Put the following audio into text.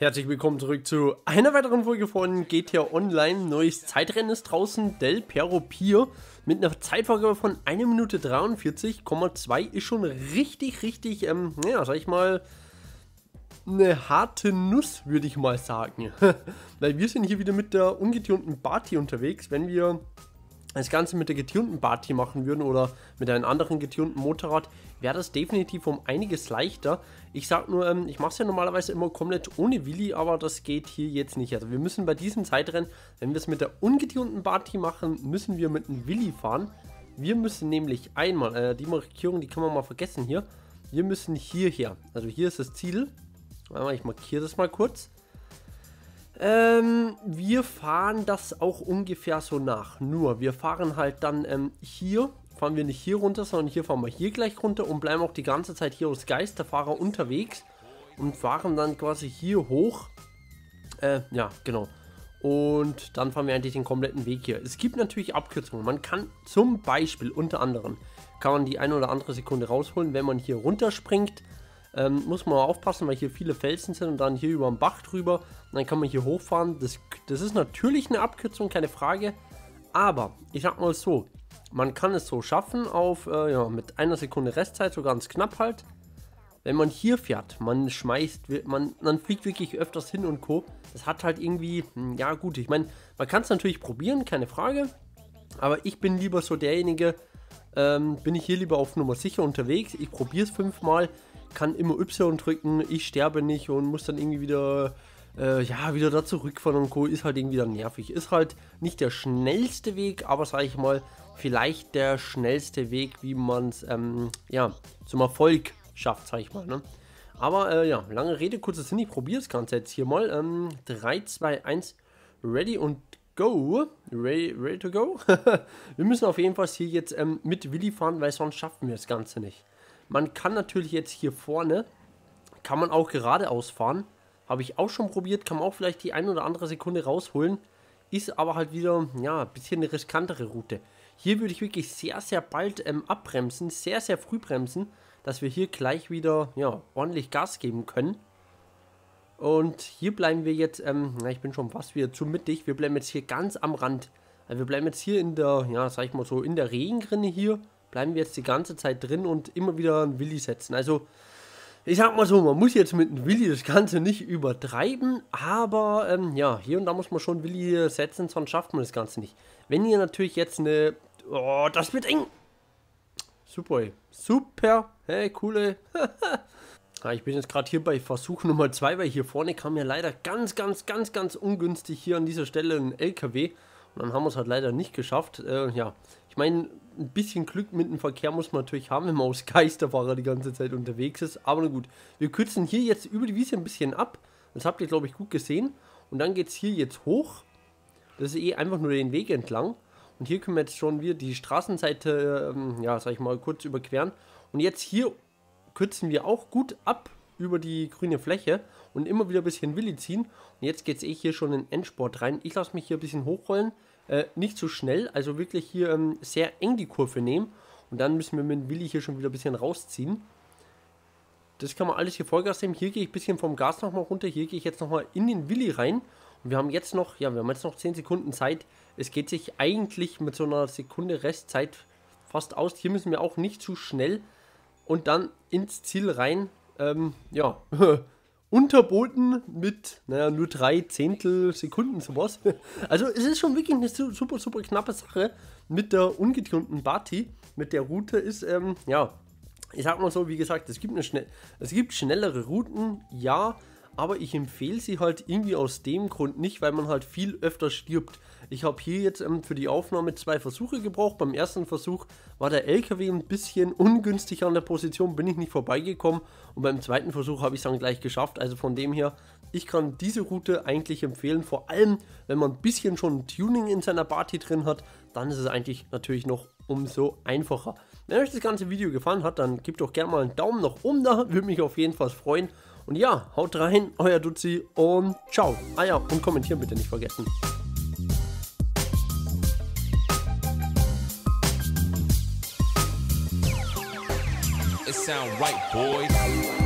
Herzlich willkommen zurück zu einer weiteren Folge von GTA Online. Neues Zeitrennen ist draußen, Del Perro Pier mit einer Zeitvorgabe von 1 Minute 43,2 ist schon richtig, richtig, ähm, ja, sag ich mal, eine harte Nuss, würde ich mal sagen. Weil wir sind hier wieder mit der ungetunten Barty unterwegs. Wenn wir das Ganze mit der getunten Barty machen würden oder mit einem anderen getunten Motorrad, wäre das definitiv um einiges leichter. Ich sag nur, ähm, ich mache es ja normalerweise immer komplett ohne Willi, aber das geht hier jetzt nicht. Also wir müssen bei diesem Zeitrennen, wenn wir es mit der ungetunten Barty machen, müssen wir mit einem Willi fahren. Wir müssen nämlich einmal, äh, die Markierung, die kann man mal vergessen hier. Wir müssen hierher. Also hier ist das Ziel. Ich markiere das mal kurz. Ähm, wir fahren das auch ungefähr so nach. Nur, wir fahren halt dann ähm, hier, fahren wir nicht hier runter, sondern hier fahren wir hier gleich runter und bleiben auch die ganze Zeit hier als Geisterfahrer unterwegs und fahren dann quasi hier hoch. Äh, ja, genau. Und dann fahren wir eigentlich den kompletten Weg hier. Es gibt natürlich Abkürzungen. Man kann zum Beispiel unter anderem, kann man die eine oder andere Sekunde rausholen, wenn man hier runterspringt ähm, muss man aufpassen, weil hier viele Felsen sind und dann hier über den Bach drüber. Und dann kann man hier hochfahren. Das, das ist natürlich eine Abkürzung, keine Frage. Aber ich sag mal so, man kann es so schaffen auf, äh, ja, mit einer Sekunde Restzeit, so ganz knapp halt. Wenn man hier fährt, man schmeißt, man, man fliegt wirklich öfters hin und Co. Das hat halt irgendwie, hm, ja gut, ich meine, man kann es natürlich probieren, keine Frage. Aber ich bin lieber so derjenige, ähm, bin ich hier lieber auf Nummer sicher unterwegs. Ich probiere es fünfmal kann immer Y drücken, ich sterbe nicht und muss dann irgendwie wieder, äh, ja, wieder da zurückfahren und Co. Ist halt irgendwie dann nervig. Ist halt nicht der schnellste Weg, aber sage ich mal, vielleicht der schnellste Weg, wie man es, ähm, ja, zum Erfolg schafft, sage ich mal, ne? Aber, äh, ja, lange Rede, kurzer Sinn, ich probiere das Ganze jetzt hier mal. Ähm, 3, 2, 1, ready und go. Ready, ready to go. wir müssen auf jeden Fall hier jetzt ähm, mit Willi fahren, weil sonst schaffen wir das Ganze nicht. Man kann natürlich jetzt hier vorne, kann man auch geradeaus fahren. Habe ich auch schon probiert, kann man auch vielleicht die ein oder andere Sekunde rausholen. Ist aber halt wieder, ja, ein bisschen eine riskantere Route. Hier würde ich wirklich sehr, sehr bald ähm, abbremsen, sehr, sehr früh bremsen, dass wir hier gleich wieder, ja, ordentlich Gas geben können. Und hier bleiben wir jetzt, ähm, na, ich bin schon fast wieder zu mittig, wir bleiben jetzt hier ganz am Rand. Also wir bleiben jetzt hier in der, ja, sag ich mal so, in der Regenrinne hier bleiben wir jetzt die ganze Zeit drin und immer wieder einen Willi setzen. Also, ich sag mal so, man muss jetzt mit einem Willi das Ganze nicht übertreiben, aber ähm, ja, hier und da muss man schon Willi setzen, sonst schafft man das Ganze nicht. Wenn ihr natürlich jetzt eine. Oh, das wird eng! Super, ey. super, hey, coole. ja, ich bin jetzt gerade hier bei Versuch Nummer 2, weil hier vorne kam ja leider ganz, ganz, ganz, ganz ungünstig hier an dieser Stelle ein LKW. Dann haben wir es halt leider nicht geschafft. Äh, ja, ich meine, ein bisschen Glück mit dem Verkehr muss man natürlich haben, wenn man aus Geisterfahrer die ganze Zeit unterwegs ist. Aber na gut, wir kürzen hier jetzt über die Wiese ein bisschen ab. Das habt ihr, glaube ich, gut gesehen. Und dann geht es hier jetzt hoch. Das ist eh einfach nur den Weg entlang. Und hier können wir jetzt schon wieder die Straßenseite, ähm, ja, sag ich mal, kurz überqueren. Und jetzt hier kürzen wir auch gut ab über die grüne Fläche und immer wieder ein bisschen Willi ziehen. Und jetzt geht es eh hier schon in Endsport rein. Ich lasse mich hier ein bisschen hochrollen äh, nicht zu schnell, also wirklich hier ähm, sehr eng die Kurve nehmen. Und dann müssen wir mit Willi hier schon wieder ein bisschen rausziehen. Das kann man alles hier Vollgas nehmen. Hier gehe ich ein bisschen vom Gas nochmal runter. Hier gehe ich jetzt nochmal in den Willi rein. Und wir haben jetzt noch, ja, wir haben jetzt noch 10 Sekunden Zeit. Es geht sich eigentlich mit so einer Sekunde Restzeit fast aus. Hier müssen wir auch nicht zu schnell und dann ins Ziel rein. Ähm, ja, unterboten mit, naja, nur drei Zehntel Sekunden sowas. Also es ist schon wirklich eine super, super knappe Sache mit der ungetunten Bati. Mit der Route ist, ähm, ja, ich sag mal so, wie gesagt, es gibt, eine schnell, es gibt schnellere Routen, ja, aber ich empfehle sie halt irgendwie aus dem Grund nicht, weil man halt viel öfter stirbt. Ich habe hier jetzt ähm, für die Aufnahme zwei Versuche gebraucht. Beim ersten Versuch war der LKW ein bisschen ungünstig an der Position, bin ich nicht vorbeigekommen. Und beim zweiten Versuch habe ich es dann gleich geschafft. Also von dem her, ich kann diese Route eigentlich empfehlen. Vor allem, wenn man ein bisschen schon Tuning in seiner Party drin hat, dann ist es eigentlich natürlich noch umso einfacher. Wenn euch das ganze Video gefallen hat, dann gebt doch gerne mal einen Daumen nach oben da, würde mich auf jeden Fall freuen. Und ja, haut rein, euer Duzi und ciao. Ah ja, und kommentieren bitte nicht vergessen. sound right, boys.